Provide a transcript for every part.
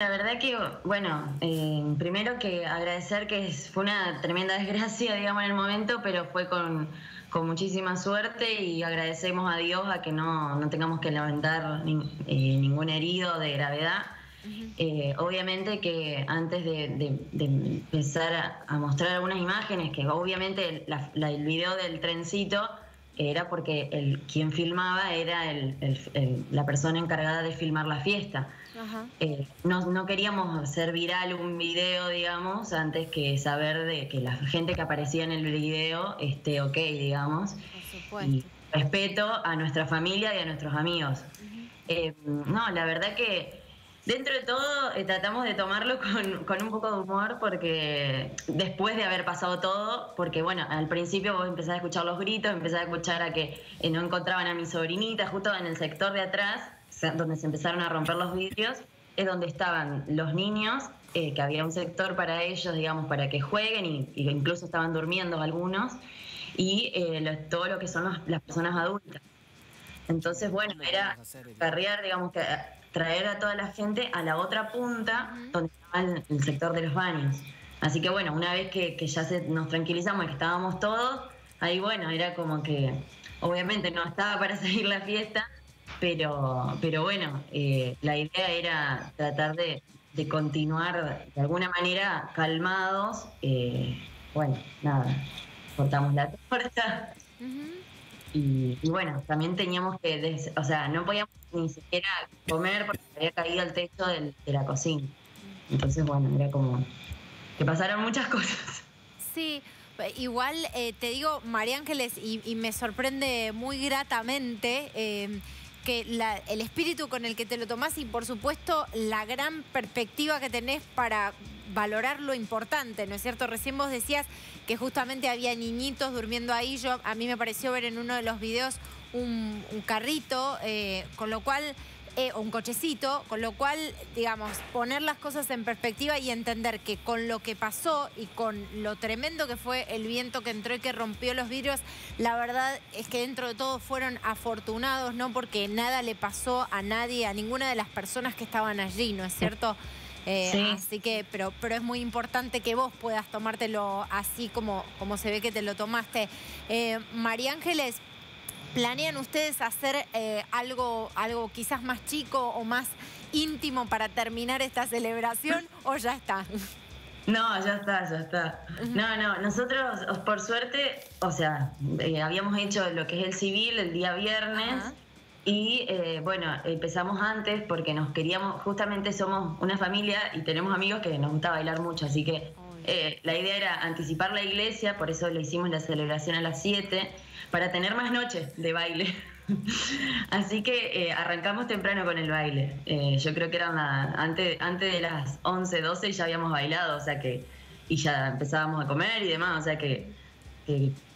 La verdad que, bueno, eh, primero que agradecer que fue una tremenda desgracia, digamos, en el momento, pero fue con, muchísima suerte y agradecemos a Dios a que no, tengamos que lamentar eh, ningún herido de gravedad. Eh, obviamente que antes de, empezar a, mostrar algunas imágenes, que obviamente el video del trencito era porque el, quien filmaba era la persona encargada de filmar la fiesta. Eh, no, queríamos hacer viral un video, digamos, antes que saber de que la gente que aparecía en el video esté ok, digamos. Y respeto a nuestra familia y a nuestros amigos. Eh, no, la verdad que Dentro de todo, eh, tratamos de tomarlo con, un poco de humor porque después de haber pasado todo, porque bueno, al principio vos empezás a escuchar los gritos, empezás a escuchar a que eh, no encontraban a mi sobrinita, justo en el sector de atrás, donde se empezaron a romper los vidrios, es donde estaban los niños, eh, que había un sector para ellos, digamos, para que jueguen, y, incluso estaban durmiendo algunos, y todo lo que son las personas adultas. Entonces, bueno, era carrear, digamos, que traer a toda la gente a la otra punta, donde estaba el, sector de los baños. Así que bueno, una vez que, ya se, nos tranquilizamos y que estábamos todos, ahí bueno, era como que, obviamente no estaba para seguir la fiesta, pero, pero bueno, eh, la idea era tratar de, continuar de alguna manera calmados. Eh, bueno, nada, cortamos la puerta. Y, bueno, también teníamos que, o sea, no podíamos ni siquiera comer porque había caído el techo de la cocina. Entonces, bueno, era como que pasaron muchas cosas. Sí, igual eh, te digo, María Ángeles, y, me sorprende muy gratamente. Eh, que el espíritu con el que te lo tomás y por supuesto la gran perspectiva que tenés para valorar lo importante, ¿no es cierto? Recién vos decías que justamente había niñitos durmiendo ahí. Yo a mí me pareció ver en uno de los videos un, carrito, eh, con lo cual eh, o un cochecito, con lo cual, digamos, poner las cosas en perspectiva y entender que con lo que pasó y con lo tremendo que fue el viento que entró y que rompió los vidrios, la verdad es que dentro de todo fueron afortunados, ¿no? Porque nada le pasó a nadie, a ninguna de las personas que estaban allí, ¿no es cierto? Eh, así que, pero, pero es muy importante que vos puedas tomártelo así como, como se ve que te lo tomaste. Eh, María Ángeles, ¿Planean ustedes hacer eh, algo, algo quizás más chico o más íntimo para terminar esta celebración o ya está? No, ya está, ya está. No, no, nosotros por suerte, o sea, eh, habíamos hecho lo que es el civil el día viernes. Y eh, bueno, empezamos antes porque nos queríamos, justamente somos una familia y tenemos amigos que nos gusta bailar mucho, así que la idea era anticipar la iglesia, por eso le hicimos la celebración a las 7 para tener más noches de baile. Así que eh, arrancamos temprano con el baile. Eh, yo creo que era antes, antes de las 11, 12 ya habíamos bailado, o sea que, y ya empezábamos a comer y demás, o sea que,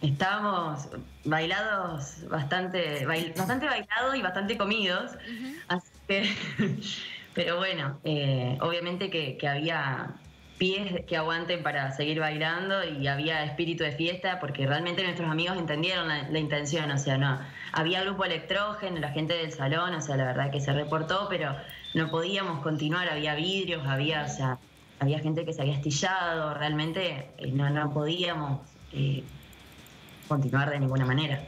estábamos bailados bastante, bastante bailados y bastante comidos. Así que, pero bueno, eh, obviamente que, que había pies que aguanten para seguir bailando y había espíritu de fiesta porque realmente nuestros amigos entendieron la, intención, o sea, no, había grupo electrógeno, la gente del salón, o sea, la verdad que se reportó, pero no podíamos continuar, había vidrios, había, o sea, había gente que se había estillado, realmente eh, no, no podíamos eh, continuar de ninguna manera.